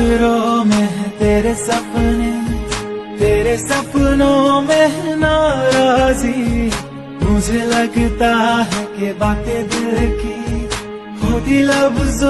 नज़रों में तेरे सपने, तेरे सपनों में नाराजी। मुझे लगता है कि बातें दिल की होती लफ्जों